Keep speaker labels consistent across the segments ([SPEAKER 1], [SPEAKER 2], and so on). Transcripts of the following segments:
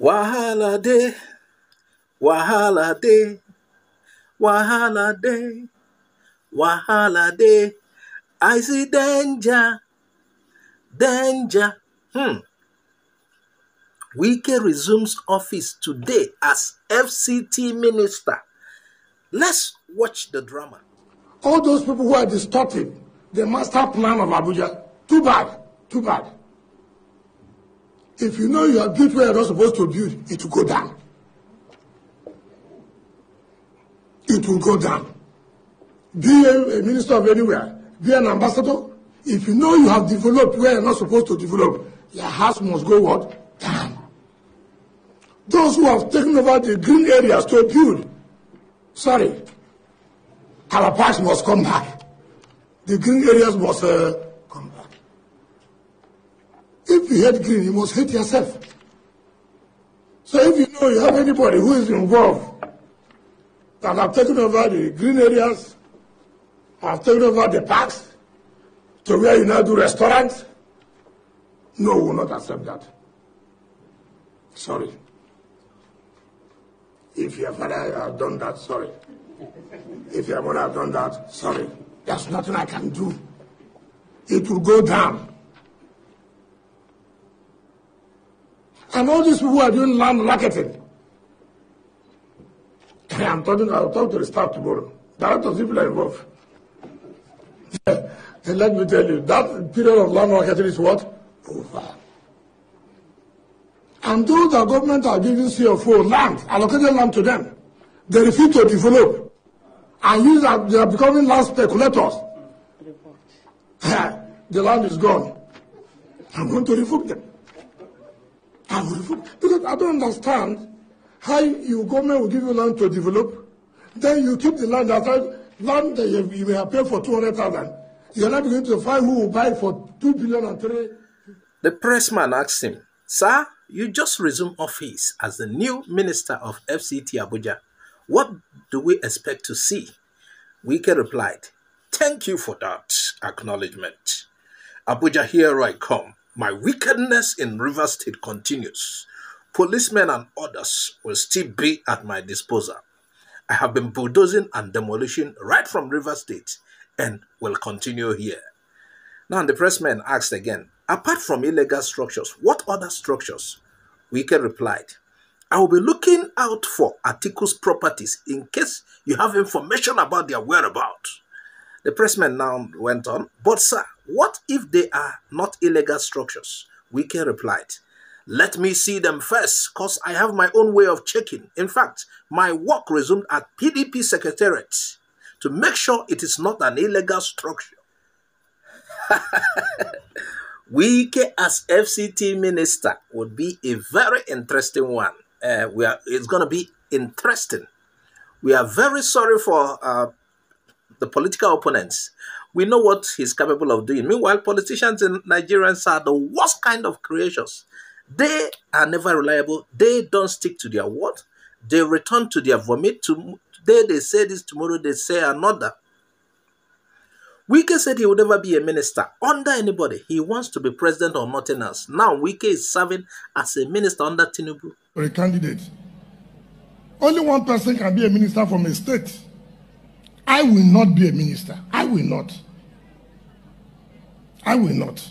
[SPEAKER 1] Wahala day, wahala day, wahala day, wahala day. I see danger, danger. Hmm. Wike resumes office today as FCT minister. Let's watch the drama.
[SPEAKER 2] All those people who are distorting the master plan of Abuja, too bad, too bad. If you know you are built where you're not supposed to build, it will go down. It will go down. Be a, a minister of anywhere, be an ambassador. If you know you have developed where you're not supposed to develop, your house must go what? Down. Those who have taken over the green areas to build, sorry, our parks must come back. The green areas must uh. You hate green, you must hate yourself. So if you know you have anybody who is involved that have taken over the green areas, have taken over the parks, to where you now do restaurants, no, we will not accept that. Sorry. If your father has done that, sorry. If your mother has done that, sorry. There's nothing I can do. It will go down. And all these people who are doing land marketing. I'm talking, I'll talk to the staff tomorrow. There are of people are involved. and let me tell you, that period of land marketing is what? Over. And those that government are giving CFO land, allocated land to them, they refuse to develop. And use that they are becoming land speculators. the land is gone. I'm going to revoke them. I because I don't understand how your government will give you land to develop, then you keep the land that land that you, may have paid for two hundred thousand. You're not going to find who will buy for two billion and three.
[SPEAKER 1] The pressman asked him, Sir, you just resumed office as the new minister of FCT Abuja. What do we expect to see? Wike replied, Thank you for that acknowledgement. Abuja, here I come. My wickedness in River State continues. Policemen and others will still be at my disposal. I have been bulldozing and demolishing right from River State and will continue here. Now, the pressman asked again, apart from illegal structures, what other structures? Wike replied, I will be looking out for Atiku's properties in case you have information about their whereabouts. The pressman now went on, but sir, what if they are not illegal structures? Wike replied, let me see them first, cause I have my own way of checking. In fact, my work resumed at PDP Secretariat to make sure it is not an illegal structure. Wike as FCT minister would be a very interesting one. Uh, we are, it's going to be interesting. We are very sorry for uh, the political opponents. We know what he's capable of doing. Meanwhile, politicians in Nigerians are the worst kind of creations. They are never reliable. They don't stick to their word. They return to their vomit. Today they say this, tomorrow they say another. Wike said he would never be a minister under anybody. He wants to be president or nothing else. Now Wike is serving as a minister under Tinubu.
[SPEAKER 2] For a candidate. Only one person can be a minister from a state. I will not be a minister. Will not. I will not.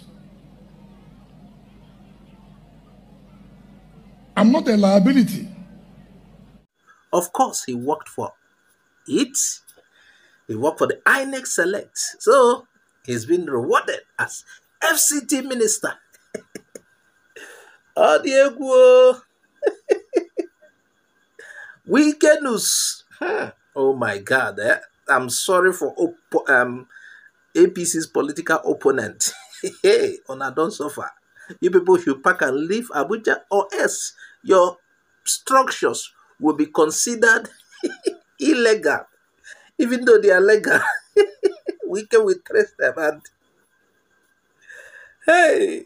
[SPEAKER 2] I'm not a liability.
[SPEAKER 1] Of course, he worked for it. He worked for the INEC Select. So, he's been rewarded as FCT minister. oh, Diego. Weekend news. Oh my God. Eh? I'm sorry for op- um, APC's political opponent. hey, on don't suffer. You people should pack and leave Abuja or else your structures will be considered illegal. Even though they are legal, we can we trace them and hey